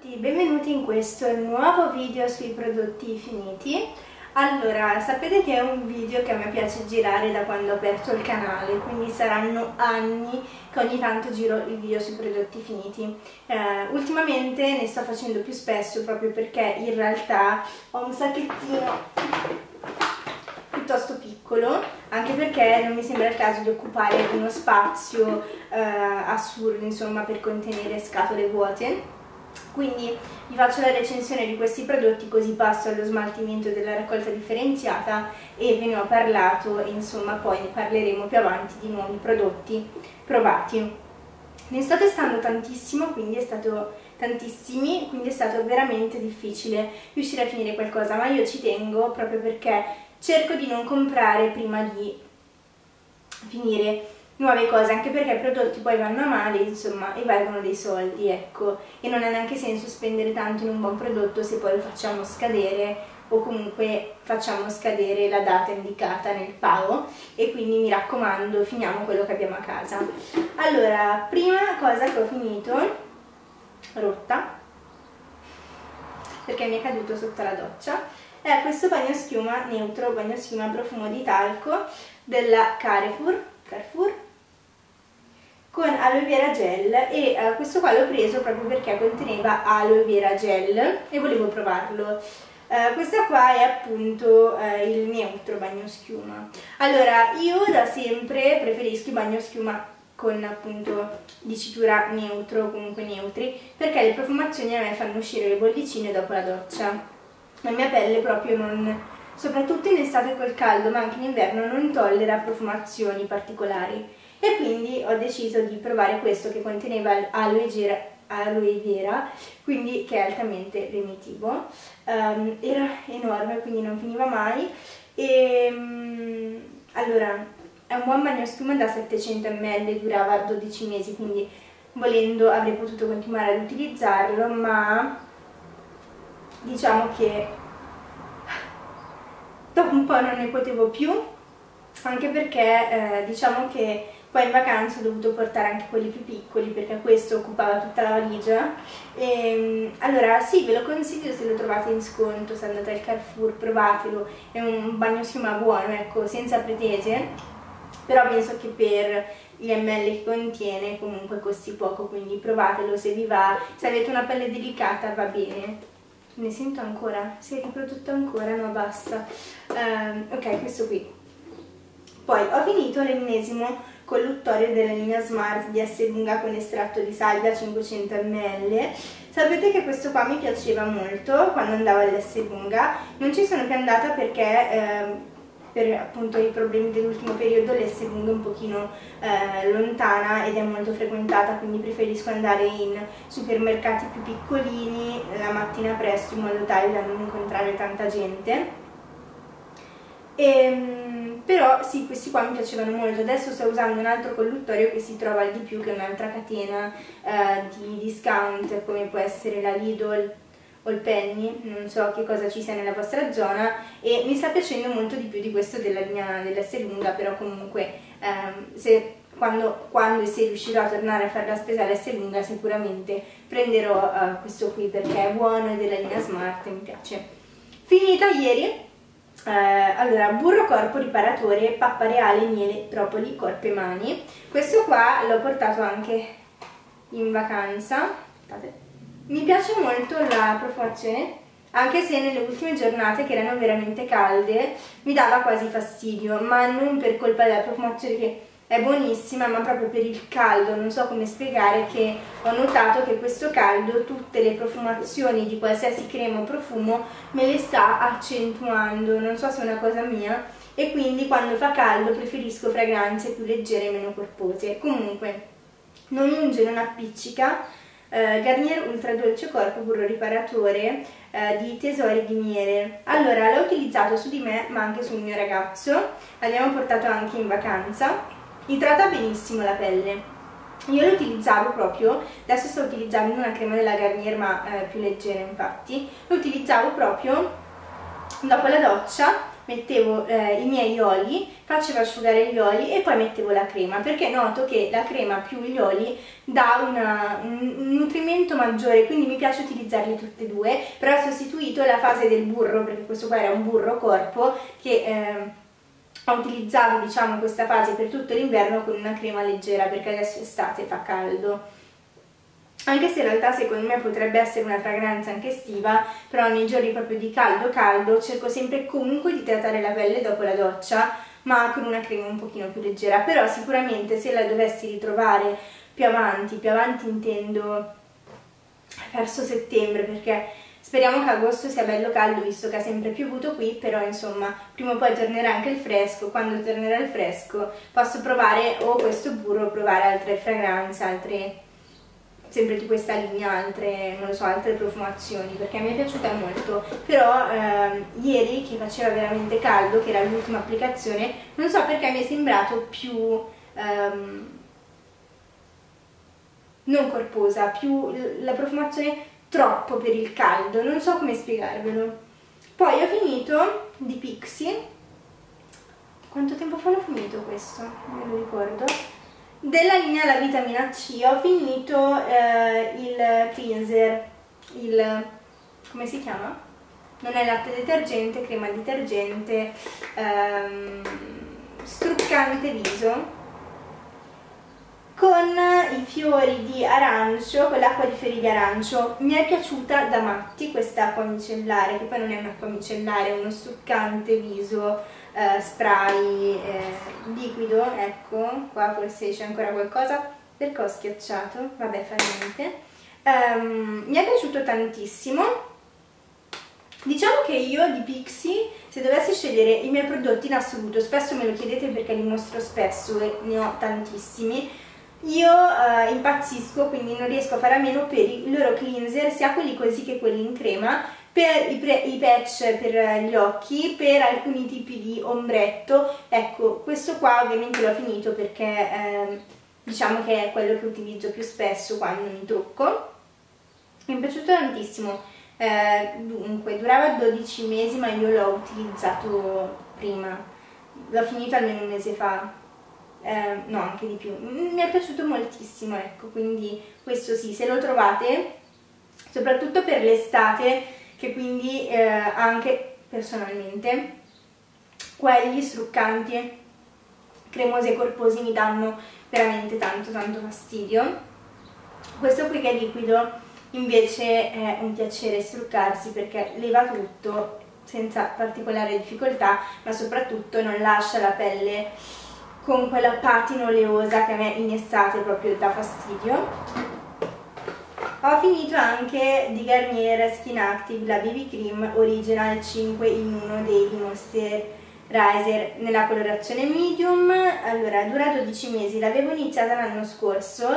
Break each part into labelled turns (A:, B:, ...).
A: tutti, benvenuti in questo nuovo video sui prodotti finiti. Allora, sapete che è un video che a me piace girare da quando ho aperto il canale, quindi saranno anni che ogni tanto giro il video sui prodotti finiti. Eh, ultimamente ne sto facendo più spesso proprio perché in realtà ho un sacchettino piuttosto piccolo, anche perché non mi sembra il caso di occupare uno spazio eh, assurdo, insomma, per contenere scatole vuote quindi vi faccio la recensione di questi prodotti così passo allo smaltimento della raccolta differenziata e ve ne ho parlato e insomma poi parleremo più avanti di nuovi prodotti provati. Ne sto testando tantissimo, quindi è stato tantissimi, quindi è stato veramente difficile riuscire a finire qualcosa, ma io ci tengo proprio perché cerco di non comprare prima di finire nuove cose, anche perché i prodotti poi vanno a male, insomma, e valgono dei soldi, ecco, e non ha neanche senso spendere tanto in un buon prodotto se poi lo facciamo scadere o comunque facciamo scadere la data indicata nel pago e quindi mi raccomando finiamo quello che abbiamo a casa. Allora, prima cosa che ho finito, rotta, perché mi è caduto sotto la doccia, è questo bagno schiuma neutro, bagno schiuma profumo di talco della Carrefour, Carrefour con aloe vera gel e uh, questo qua l'ho preso proprio perché conteneva aloe vera gel e volevo provarlo. Uh, questa qua è appunto uh, il neutro bagno schiuma. Allora, io da sempre preferisco il bagno schiuma con appunto dicitura neutro, comunque neutri, perché le profumazioni a me fanno uscire le bollicine dopo la doccia. La mia pelle proprio non, soprattutto in estate col caldo, ma anche in inverno, non tollera profumazioni particolari e quindi ho deciso di provare questo che conteneva aloe vera, aloe vera quindi che è altamente lenitivo um, era enorme quindi non finiva mai. E um, allora è un buon bagno schiuma da 700 ml durava 12 mesi quindi volendo avrei potuto continuare ad utilizzarlo ma diciamo che dopo un po' non ne potevo più anche perché eh, diciamo che poi in vacanza ho dovuto portare anche quelli più piccoli perché questo occupava tutta la valigia. E, ehm, allora sì, ve lo consiglio se lo trovate in sconto, se andate al Carrefour, provatelo, è un bagno schiuma buono, ecco, senza pretese, però penso che per gli ml che contiene comunque costi poco, quindi provatelo se vi va, se avete una pelle delicata va bene. Ne sento ancora? Si è riprodotto ancora? No, basta. Um, ok, questo qui. Poi ho finito l'ennesimo colluttorio della linea Smart di S lunga con estratto di salvia 500 ml. Sapete che questo qua mi piaceva molto quando andavo all'S lunga, non ci sono più andata perché eh, per appunto i problemi dell'ultimo periodo l'S lunga è un pochino eh, lontana ed è molto frequentata, quindi preferisco andare in supermercati più piccolini la mattina presto in modo tale da non incontrare tanta gente. Ehm, però sì, questi qua mi piacevano molto. Adesso sto usando un altro colluttorio che si trova al di più, che un'altra catena eh, di discount, come può essere la Lidl o il Penny, non so che cosa ci sia nella vostra zona, e mi sta piacendo molto di più di questo della linea dell'S lunga, però comunque ehm, se quando, quando, e se riuscirò a tornare a fare la spesa all'S lunga sicuramente prenderò uh, questo qui perché è buono e della linea Smart mi piace. Finita ieri eh, allora, burro corpo riparatore, pappa reale, miele, propoli, corpo e mani. Questo qua l'ho portato anche in vacanza. Mi piace molto la profumazione, anche se nelle ultime giornate che erano veramente calde mi dava quasi fastidio, ma non per colpa della profumazione che è buonissima ma proprio per il caldo, non so come spiegare che ho notato che questo caldo tutte le profumazioni di qualsiasi crema o profumo me le sta accentuando, non so se è una cosa mia. E quindi quando fa caldo preferisco fragranze più leggere e meno corpose. Comunque non unge, non appiccica, eh, Garnier Ultra Dolce Corpo Burro Riparatore eh, di Tesori di Miele. Allora l'ho utilizzato su di me ma anche sul mio ragazzo, l'abbiamo portato anche in vacanza idrata benissimo la pelle. Io lo utilizzavo proprio, adesso sto utilizzando una crema della Garnier ma eh, più leggera infatti, lo utilizzavo proprio dopo la doccia, mettevo eh, i miei oli, facevo asciugare gli oli e poi mettevo la crema perché noto che la crema più gli oli dà una, un nutrimento maggiore quindi mi piace utilizzarli tutti e due. Però ho sostituito la fase del burro perché questo qua era un burro corpo che eh, ho utilizzato diciamo questa fase per tutto l'inverno con una crema leggera perché adesso estate fa caldo. Anche se in realtà secondo me potrebbe essere una fragranza anche estiva, però nei giorni proprio di caldo caldo cerco sempre comunque di trattare la pelle dopo la doccia, ma con una crema un pochino più leggera, però sicuramente se la dovessi ritrovare più avanti, più avanti intendo verso settembre, perché speriamo che agosto sia bello caldo visto che ha sempre piovuto qui, però insomma prima o poi tornerà anche il fresco, quando tornerà il fresco posso provare o questo burro provare altre fragranze, altre sempre di questa linea altre, non lo so, altre profumazioni perché mi è piaciuta molto. Però ehm, ieri che faceva veramente caldo che era l'ultima applicazione non so perché mi è sembrato più ehm, non corposa più la profumazione troppo per il caldo non so come spiegarvelo. Poi ho finito di Pixie. Quanto tempo fa l'ho finito questo? non lo ricordo. Della linea la vitamina C ho finito eh, il cleanser, il, come si chiama? Non è latte detergente, crema detergente, ehm, struccante viso con i fiori di arancio, con l'acqua di fiori di arancio. Mi è piaciuta da matti questa acqua micellare, che poi non è un'acqua micellare, è uno struccante viso eh, spray eh, liquido, ecco, qua forse c'è ancora qualcosa perché ho schiacciato, vabbè fa niente. Um, mi è piaciuto tantissimo. Diciamo che io di Pixie, se dovessi scegliere i miei prodotti in assoluto, spesso me lo chiedete perché li mostro spesso e ne ho tantissimi, io uh, impazzisco, quindi non riesco a fare a meno per i loro cleanser, sia quelli così che quelli in crema, per i, i, patch per gli occhi, per alcuni tipi di ombretto, ecco questo qua ovviamente l'ho finito perché eh, diciamo che è quello che utilizzo più spesso quando mi trucco, mi è piaciuto tantissimo, eh, dunque durava 12 mesi ma io l'ho utilizzato prima, l'ho finito almeno un mese fa, eh, no anche di più, mi è piaciuto moltissimo ecco, quindi questo sì, se lo trovate, soprattutto per l'estate, che quindi eh, anche personalmente quelli struccanti cremosi e corposi mi danno veramente tanto tanto fastidio. Questo qui che è liquido invece è un piacere struccarsi perché leva tutto senza particolare difficoltà ma soprattutto non lascia la pelle con quella patina oleosa che a me in estate proprio dà fastidio. Ho finito anche di Garnier Skin Active la BB Cream Original 5 in 1 dei Moisturizer nella colorazione medium. Allora dura 12 mesi l'avevo iniziata l'anno scorso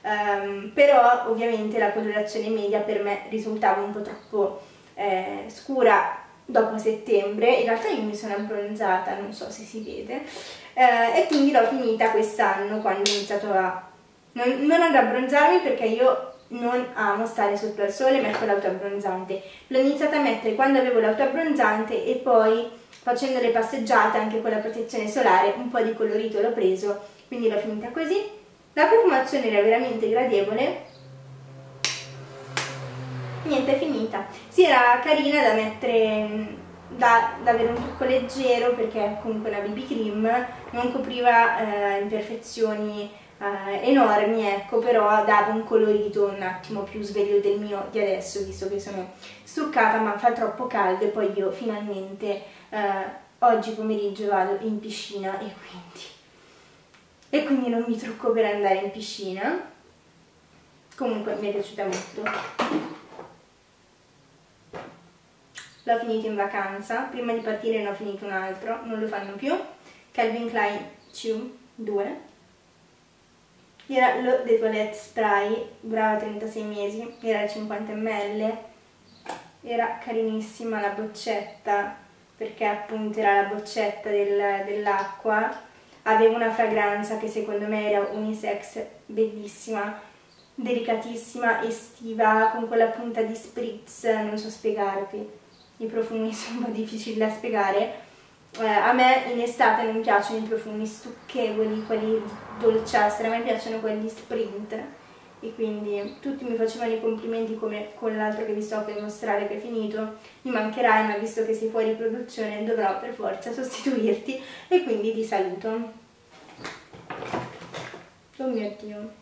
A: um, però ovviamente la colorazione media per me risultava un po' troppo eh, scura dopo settembre, in realtà io mi sono abbronzata, non so se si vede, eh, e quindi l'ho finita quest'anno quando ho iniziato a... Non, non ad abbronzarmi perché io non amo stare sotto al sole, metto l'auto abbronzante. L'ho iniziata a mettere quando avevo l'auto abbronzante e poi facendo le passeggiate anche con la protezione solare un po' di colorito l'ho preso, quindi l'ho finita così. La profumazione era veramente gradevole. Niente, è finita. Sì, era carina da mettere da, da, avere un trucco leggero perché comunque una BB cream, non copriva eh, imperfezioni eh, enormi, ecco, però dava un colorito un attimo più sveglio del mio di adesso, visto che sono struccata, ma fa troppo caldo e poi io finalmente eh, oggi pomeriggio vado in piscina e quindi, e quindi non mi trucco per andare in piscina. Comunque mi è piaciuta molto. L'ho finito in vacanza, prima di partire ne ho finito un altro, non lo fanno più. Calvin Klein Chew 2 era lo The Toilette Spray, durava 36 mesi, era 50 ml, era carinissima la boccetta, perché appunto era la boccetta del, dell'acqua, aveva una fragranza che secondo me era unisex, bellissima, delicatissima, estiva, con quella punta di spritz, non so spiegarvi, i profumi sono un po' difficili da spiegare, eh, a me in estate non piacciono i profumi stucchevoli, quelli dolciastri, a me piacciono quelli sprint. E quindi tutti mi facevano i complimenti come con l'altro che vi sto per mostrare che è finito. Mi mancherai ma visto che sei fuori produzione dovrò per forza sostituirti. E quindi ti saluto. Oh mio dio.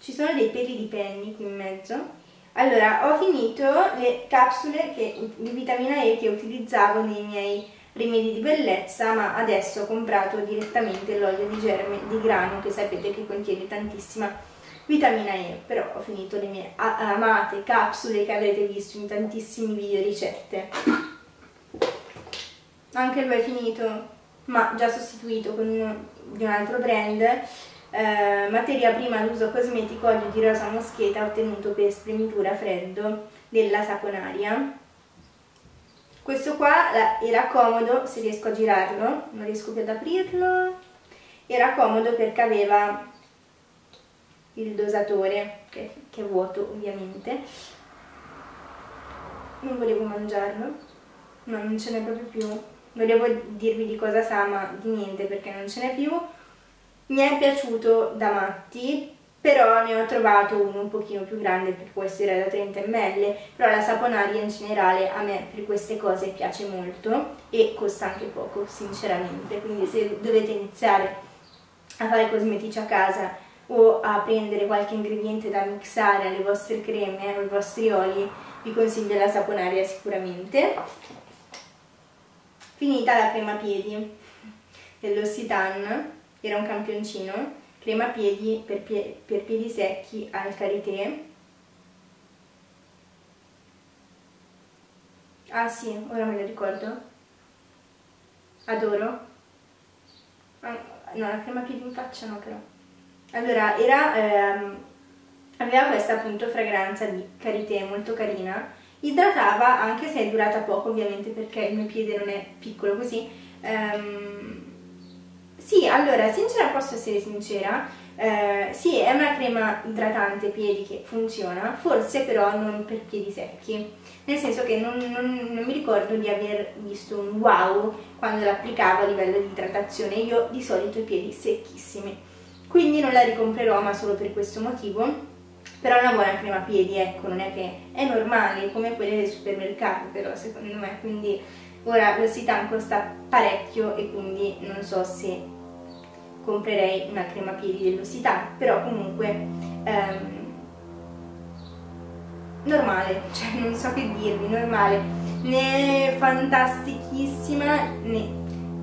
A: Ci sono dei peli di penny qui in mezzo allora ho finito le capsule che, di vitamina E che utilizzavo nei miei rimedi di bellezza ma adesso ho comprato direttamente l'olio di germe di grano che sapete che contiene tantissima vitamina E, però ho finito le mie amate capsule che avrete visto in tantissimi video ricette. Anche lui è finito, ma già sostituito con uno di un altro brand. Eh, materia prima d'uso cosmetico, olio di rosa moscheta ottenuto per spremitura freddo della saponaria. Questo qua era comodo, se riesco a girarlo, non riesco più ad aprirlo, era comodo perché aveva il dosatore che, che è vuoto ovviamente. Non volevo mangiarlo no non ce n'è proprio più. Volevo dirvi di cosa sa ma di niente perché non ce n'è più mi è piaciuto da matti però ne ho trovato uno un pochino più grande perché questo era da 30 ml però la saponaria in generale a me per queste cose piace molto e costa anche poco sinceramente quindi se dovete iniziare a fare cosmetici a casa o a prendere qualche ingrediente da mixare alle vostre creme o ai vostri oli, vi consiglio la saponaria sicuramente. Finita la crema piedi dell'Ossitan, era un campioncino, crema piedi per, pie per piedi secchi al karité. Ah sì, ora me lo ricordo. Adoro. Ah, no, la crema piedi in faccia no però. Allora, era, ehm, aveva questa appunto fragranza di karité molto carina, idratava anche se è durata poco ovviamente perché il mio piede non è piccolo così. Ehm, sì, allora, sincera, posso essere sincera, eh, sì, è una crema idratante piedi che funziona, forse però non per piedi secchi, nel senso che non, non, non mi ricordo di aver visto un wow quando l'applicavo a livello di idratazione, io di solito i piedi secchissimi. Quindi non la ricomprerò ma solo per questo motivo. Però una buona crema piedi ecco non è che è normale come quelle del supermercato però secondo me. Quindi ora l'Ossitan costa parecchio e quindi non so se comprerei una crema piedi dell'Ossitan però comunque ehm, normale cioè non so che dirvi normale né fantastichissima né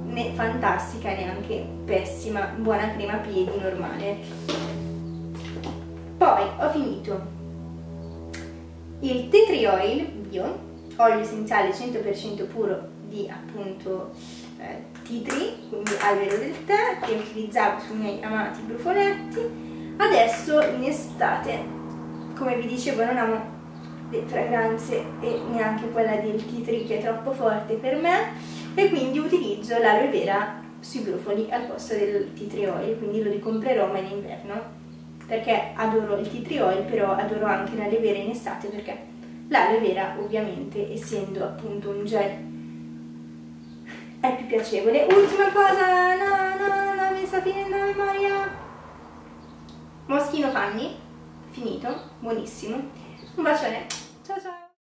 A: né fantastica neanche pessima, buona crema piedi normale. Poi ho finito il tea tree oil bio, olio essenziale 100% puro di appunto eh, tree, quindi albero del tè, che utilizzavo sui miei amati brufoletti. Adesso in estate, come vi dicevo, non amo le fragranze e neanche quella del tree che è troppo forte per me e quindi utilizzo l'aloe vera sui brufoli al posto del tea tree oil, quindi lo ricomprerò ma in inverno perché adoro il tea tree oil, però adoro anche l'aloe vera in estate perché l'aloe vera ovviamente essendo appunto un gel è più piacevole. Ultima cosa, no, no, no, mi sta finendo la memoria. Moschino Fanny, finito, buonissimo. Un bacione.